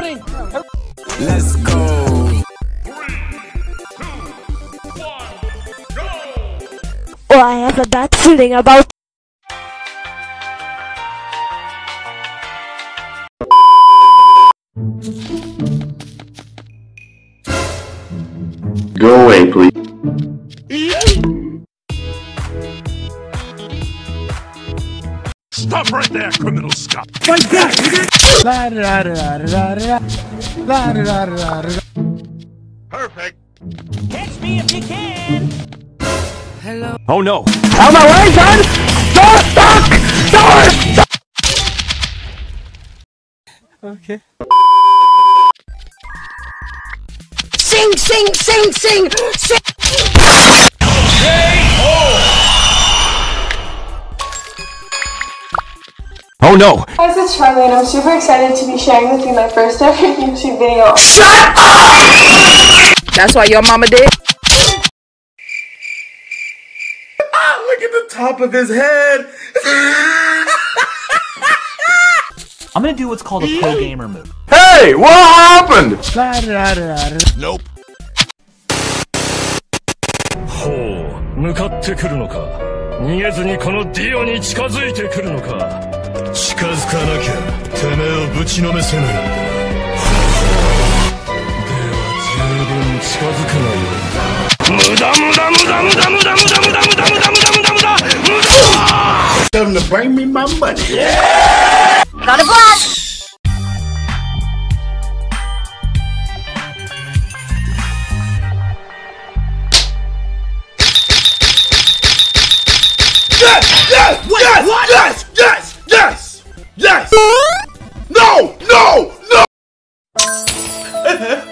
happening? Let's go. Oh, I have a bad feeling about. Go away, please. Stop right there, criminal scum! Like that! Perfect! Catch me if you can! Hello? Oh no! Am my right, son! Door stuck! Door stuck! Okay. Sing, sing, sing, sing! Sing! Oh no! Guys, it's Charlie and I'm super excited to be sharing with you my first ever YouTube video. That's why your mama did. Look at the top of his head. I'm gonna do what's called a pro gamer move. Hey, what happened? La da da da da. Nope. ほう、向かってくるのか。逃げずにこのディオに近づいてくるのか。 近づかなきゃ、てめえをぶちのめせない。では十分近づくなよ。無駄無駄無駄無駄無駄無駄無駄無駄無駄無駄無駄無駄無駄無駄 Tell him to bring me my money. Got a blast. Yes! Yes! yes! Yes!